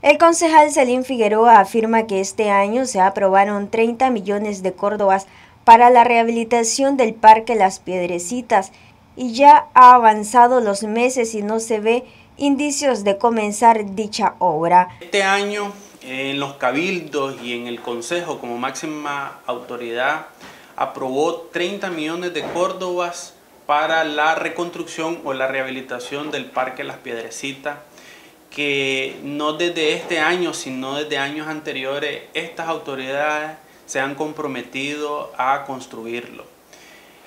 El concejal Selim Figueroa afirma que este año se aprobaron 30 millones de córdobas para la rehabilitación del Parque Las Piedrecitas y ya ha avanzado los meses y no se ve indicios de comenzar dicha obra. Este año en los cabildos y en el Consejo como máxima autoridad aprobó 30 millones de córdobas para la reconstrucción o la rehabilitación del Parque Las Piedrecitas que no desde este año, sino desde años anteriores, estas autoridades se han comprometido a construirlo.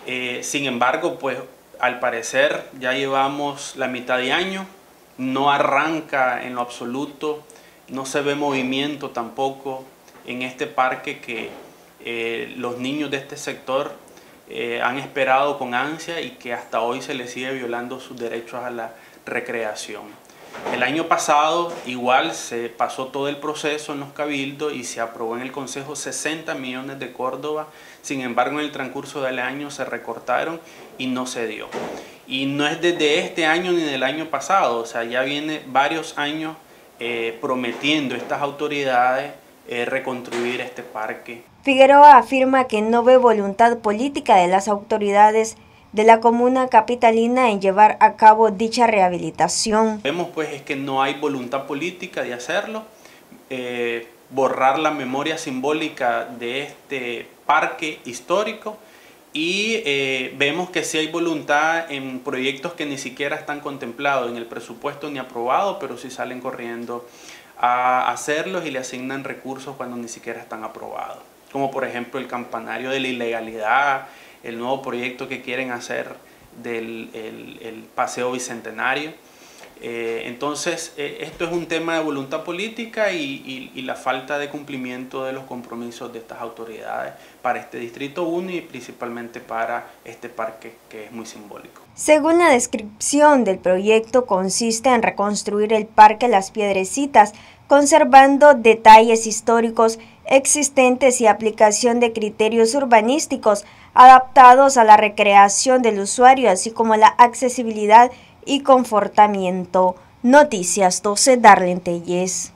Eh, sin embargo, pues al parecer ya llevamos la mitad de año, no arranca en lo absoluto, no se ve movimiento tampoco en este parque que eh, los niños de este sector eh, han esperado con ansia y que hasta hoy se les sigue violando sus derechos a la recreación. El año pasado igual se pasó todo el proceso en los cabildos y se aprobó en el Consejo 60 millones de Córdoba, sin embargo en el transcurso del año se recortaron y no se dio. Y no es desde este año ni del año pasado, o sea, ya viene varios años eh, prometiendo estas autoridades eh, reconstruir este parque. Figueroa afirma que no ve voluntad política de las autoridades de la comuna capitalina en llevar a cabo dicha rehabilitación. Vemos pues es que no hay voluntad política de hacerlo, eh, borrar la memoria simbólica de este parque histórico y eh, vemos que sí hay voluntad en proyectos que ni siquiera están contemplados en el presupuesto ni aprobado, pero sí salen corriendo a hacerlos y le asignan recursos cuando ni siquiera están aprobados. Como por ejemplo el campanario de la ilegalidad, el nuevo proyecto que quieren hacer del el, Paseo Bicentenario. Eh, entonces, eh, esto es un tema de voluntad política y, la falta de cumplimiento de los compromisos de estas autoridades para este Distrito 1 y principalmente para este parque que es muy simbólico. Según la descripción del proyecto, consiste en reconstruir el Parque Las Piedrecitas, conservando detalles históricos existentes y aplicación de criterios urbanísticos adaptados a la recreación del usuario, así como la accesibilidad y confortamiento. Noticias 12 Darlene Telles.